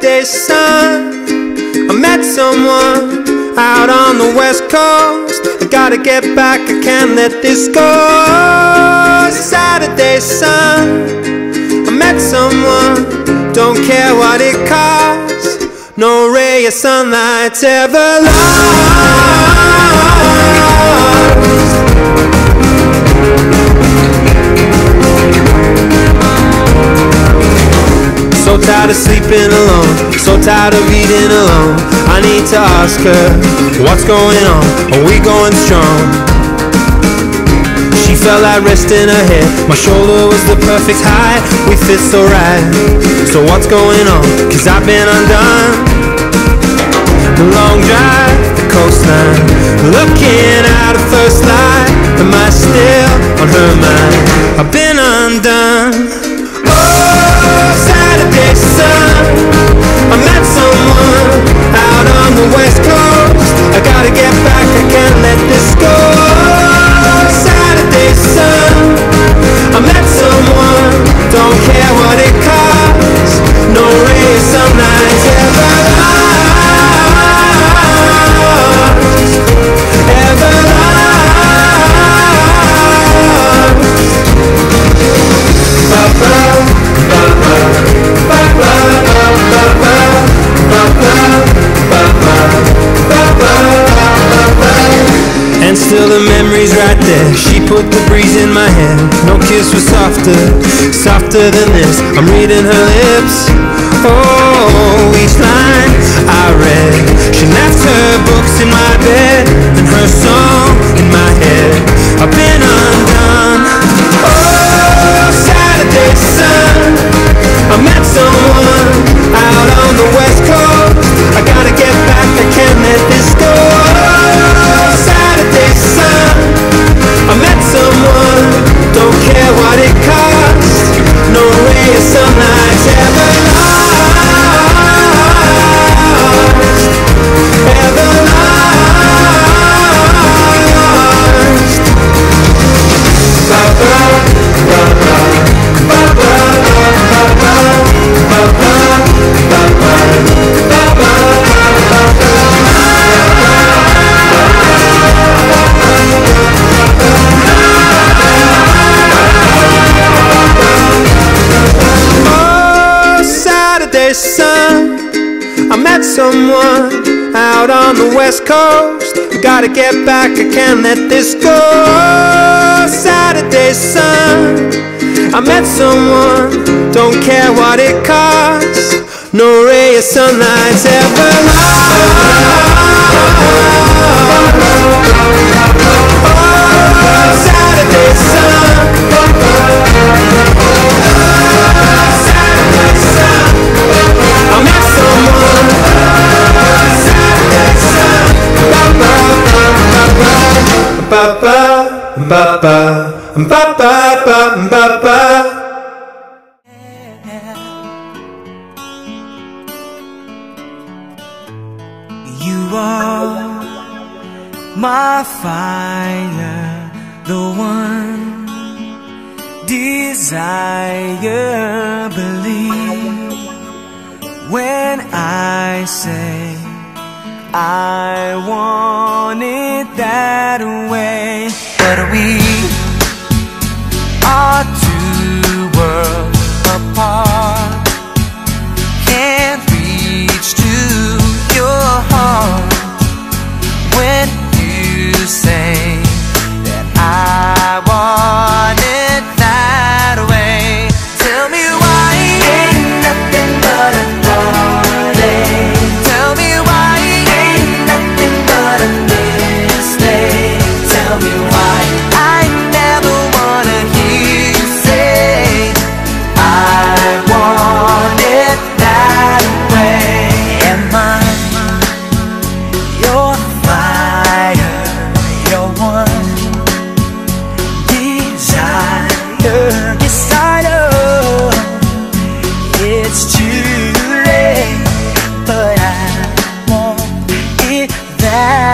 Saturday sun. I met someone out on the west coast. I gotta get back, I can't let this go. Saturday sun. I met someone, don't care what it costs. No ray of sunlight's ever lost. Tired of sleeping alone, so tired of eating alone. I need to ask her, what's going on? Are we going strong? She felt like resting her head. My shoulder was the perfect height. We fit so right. So what's going on? Cause I've been undone. The long drive, the coastline. Looking out at first light. Am I still on her mind? I've been undone. Still the memory's right there. She put the breeze in my hair. No kiss was softer, softer than this. I'm reading her lips. Oh, each line I read. She left her books in my bed and her song in my head. I've been the west coast. We Gotta get back, I can't let this go. Saturday sun. I met someone, don't care what it costs. No ray of sunlight's ever lost. Oh, Saturday sun. Ba ba ba ba ba ba ba ba. You are my fire, the one desire. Believe when I say I want it that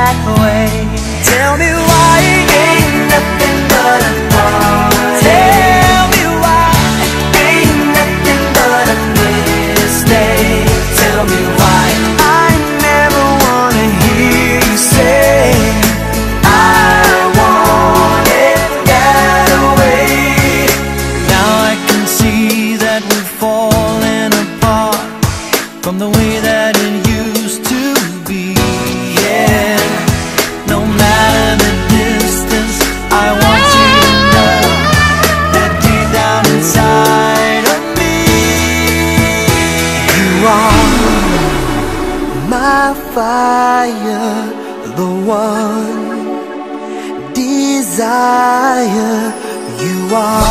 back home. are.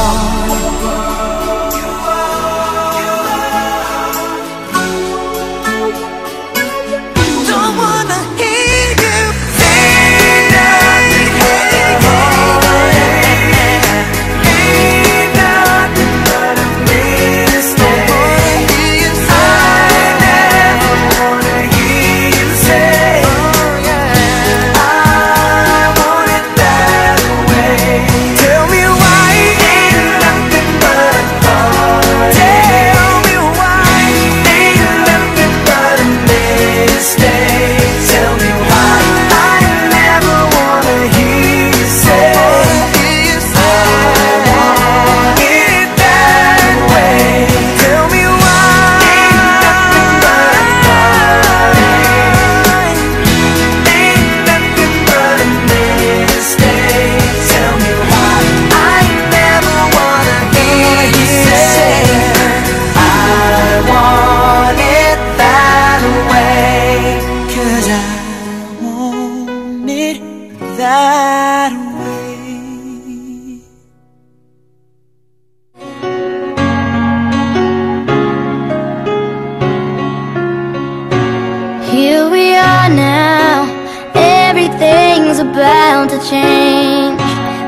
bound to change.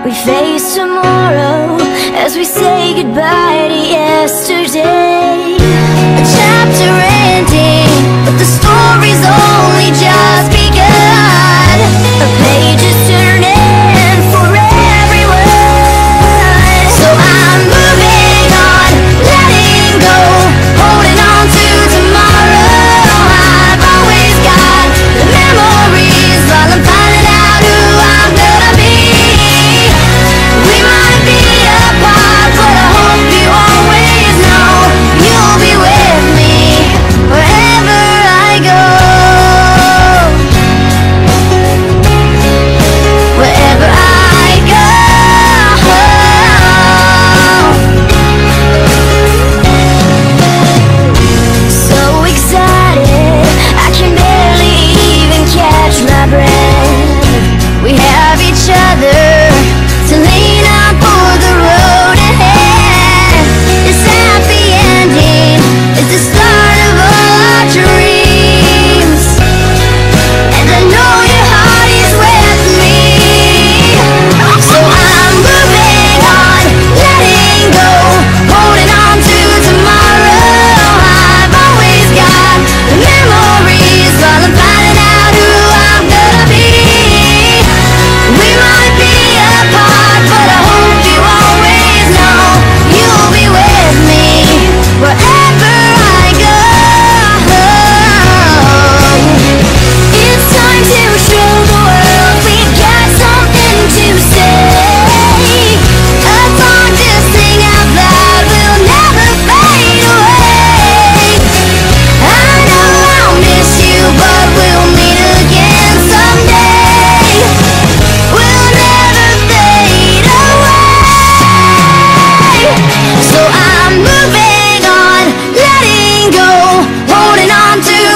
We face tomorrow as we say goodbye to yesterday. A chapter ending, but the story's only just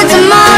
tomorrow